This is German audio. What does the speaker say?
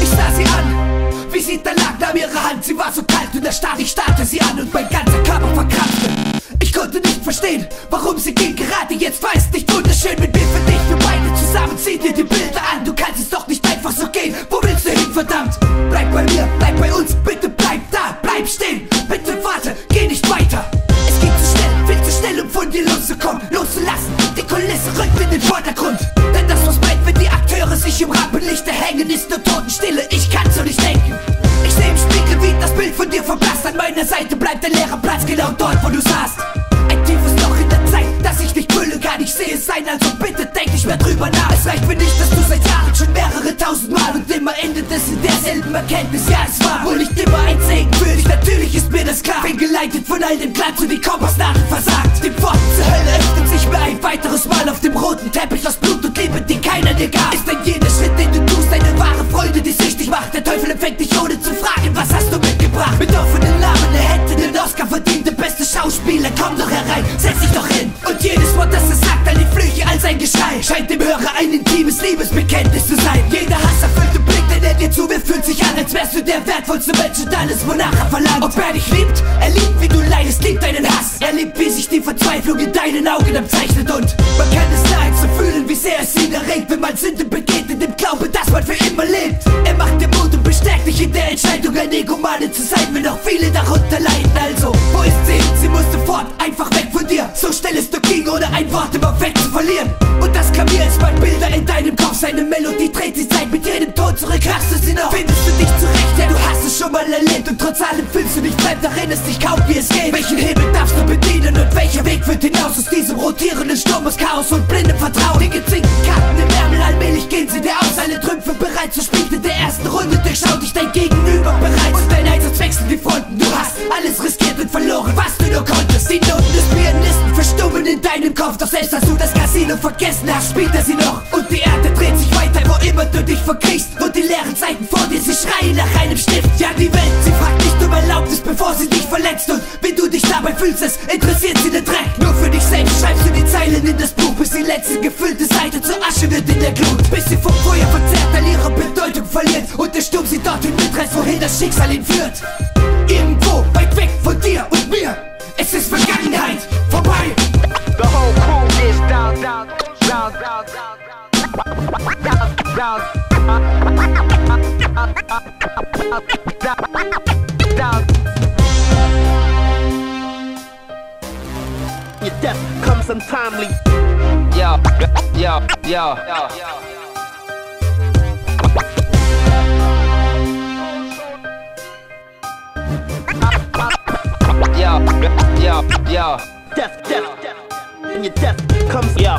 Ich sah sie an, wie sie da lag, nahm ihre Hand. Sie war so kalt und erstarrt. Ich starrte sie an und mein ganzer Körper verkrampfte. Ich konnte nicht verstehen, warum sie ging. Gerade jetzt weiß nicht wunderschön mit mir für dich. Wir beide zusammen, zieh dir die Bilder an. Du kannst es doch nicht einfach so gehen. Wo willst du hin, verdammt? Bleib bei mir, bleib bei mir. Kulisse rückt in den Vordergrund, denn das, was brennt, wenn die Akteure sich im Rampenlichter hängen, ist nur Totenstille, ich kann so nicht denken. Ich seh im Spiegel, wie das Bild von dir verblasst, an meiner Seite bleibt ein leerer Platz, genau dort, wo du saßt. Ein tiefes Loch in der Zeit, das ich nicht fülle, gar nicht sehe es sein, also bitte denk nicht mehr drüber nach. Es reicht mir nicht, dass du seit Jahren schon mehrere tausend Mal und immer endet es in derselben Erkenntnis, ja es war wohl nicht immer ein Segen für dich, natürlich ist mir das klar. Bin geleitet von all dem Glanz und die Kompassnadel versagt. Die Pforten zur Hölle öffnen sich mir ein weiteres dem roten Teppich aus Blut und Liebe, die keiner dir gab. Ist ein jeder Schritt, den du tust, eine wahre Freude, die süchtig macht. Der Teufel empfängt dich ohne zu fragen, was hast du mitgebracht? Mit offenen Namen, er hätte den Oscar verdient, der beste Schauspieler, komm doch herein, setz dich doch hin. Und jedes Wort, das er sagt, all die Flüche, all sein Geschrei, scheint dem Hörer ein intimes Liebesbekenntnis zu sein. Jeder hasserfüllte Blick, den er dir zuwirft, fühlt sich an, als wärst du der wertvollste Mensch und alles, wonach er verlangt. Ob er dich liebt, er liebt, wie du leidest, liebt deinen Hass. Er liebt, wie sich die Verzweiflung in deinen Augen abzeichnet und man kann es wie sehr es ihn erregt, wenn man Sünde begeht, in dem Glaube, dass man für immer lebt. Er macht dir Mut und bestärkt dich in der Entscheidung, ein Egomane zu sein, wenn auch viele darunter leiden. Also, wo ist sie? Sie musste fort, einfach weg von dir. So schnell es nur ging, ohne ein Wort im Affekt zu verlieren. Und das Klavier ist mein Bilder in deinem Kopf, seine Melodie dreht sich Zeit mit jedem Ton zurück, hast du sie noch? Findest du dich zurecht, ja du hast es schon mal erlebt und trotz allem fühlst du dich fremd, erinnerst dich kaum wie es geht. Welchen Hebel darfst du bedienen welcher Weg führt hinaus aus diesem rotierenden Sturm aus Chaos und blindem Vertrauen? Die gezinkten Karten im Ärmel, allmählich gehen sie dir aus, alle Trümpfe bereit zur Spiel der ersten Runde durchschaut dich dein Gegenüber bereits und dein Einsatz wechselt die Fronten. Du hast alles riskiert und verloren, was du nur konntest. Die Noten des Pianisten verstummen in deinem Kopf, doch selbst als du das Casino vergessen hast, spielt er sie noch. Und die Erde dreht sich weiter, wo immer du dich verkriechst und die leeren Zeiten vor dir, sie schreien nach einem Stift. Ja, die Welt, sie fragt nicht um Erlaubnis, bevor sie dich verletzt und fühlst, es interessiert sie den Dreck. Nur für dich selbst schreibst du die Zeilen in das Buch, bis die letzte gefüllte Seite zur Asche wird in der Glut. Bis sie vom Feuer verzerrt, all ihre Bedeutung verliert und der Sturm sie dorthin mitreißt, wohin das Schicksal ihn führt. Irgendwo weit weg von dir und mir, es ist Vergangenheit vorbei. The whole crew is down, down, down, down, down, down, down, down. Your death comes untimely. Yo, yo, yo, yo. Yo, yo, yo. Death, death, death. And your death comes, yo.